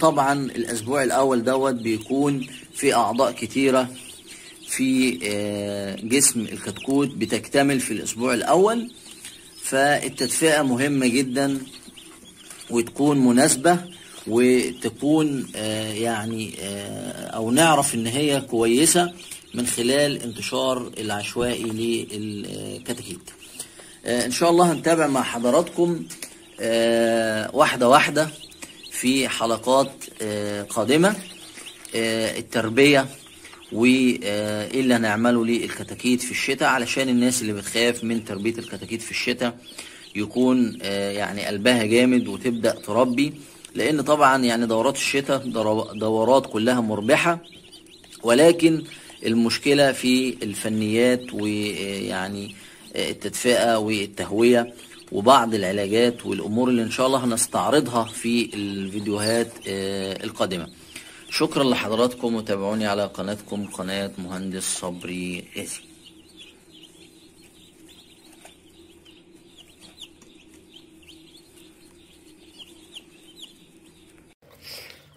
طبعا الأسبوع الأول دوت بيكون في أعضاء كتيرة في آه، جسم الكتكوت بتكتمل في الأسبوع الأول فالتدفئة مهمة جدا وتكون مناسبة وتكون آه، يعني آه، أو نعرف إن هي كويسة من خلال انتشار العشوائي للكتاكيت. إن شاء الله هنتابع مع حضراتكم واحدة واحدة في حلقات آه، قادمة آه، التربية وايه اللي هنعمله للكتاكيت في الشتاء علشان الناس اللي بتخاف من تربية الكتاكيت في الشتاء يكون آه، يعني قلبها جامد وتبدأ تربي لأن طبعا يعني دورات الشتاء دورات كلها مربحة ولكن المشكلة في الفنيات ويعني التدفئة والتهوية. وبعض العلاجات والأمور اللي إن شاء الله هنستعرضها في الفيديوهات آه، القادمة. شكرا لحضراتكم وتابعوني على قناتكم قناة مهندس صبري غازي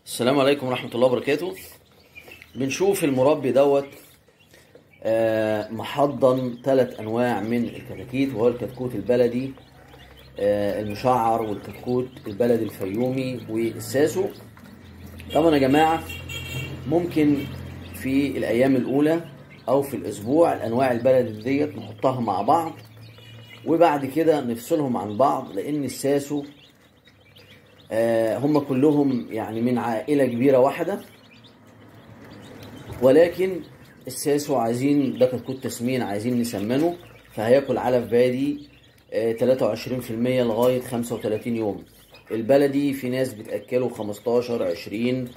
السلام عليكم ورحمة الله وبركاته. بنشوف المربي دوت آه، محضن ثلاث أنواع من الكتاكيت وهو الكتكوت البلدي المشعر والكتكوت البلدي الفيومي والساسو طبعا يا جماعة ممكن في الأيام الأولى أو في الأسبوع الأنواع البلدي ديت نحطها مع بعض وبعد كده نفصلهم عن بعض لأن الساسو آه، هم كلهم يعني من عائلة كبيرة واحدة. ولكن الساسو عايزين ده كتكوت تسمين عايزين نسمنه فهياكل علف بادي 23% لغاية 35 يوم. البلدي في ناس بتأكله 15 20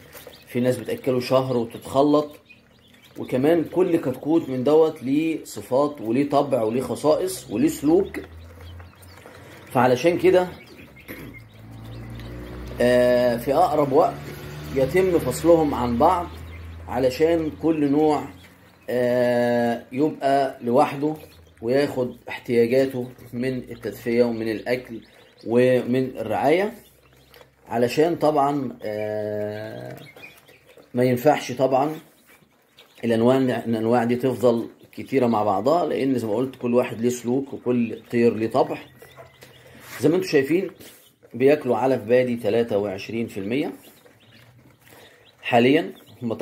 في ناس بتأكله شهر وتتخلط. وكمان كل كتكوت من دوت ليه صفات وليه طبع وليه خصائص وليه سلوك. فعلشان كده آه، في أقرب وقت يتم فصلهم عن بعض علشان كل نوع آه، يبقى لوحده. وياخد احتياجاته من التدفئة ومن الأكل ومن الرعاية. علشان طبعا آه، ما ينفعش طبعا الأنواع الأنواع دي تفضل كتيرة مع بعضها لأن زي ما قلت كل واحد ليه سلوك وكل طير ليه طبع. زي ما أنتم شايفين بياكلوا علف بادي 23% حاليا.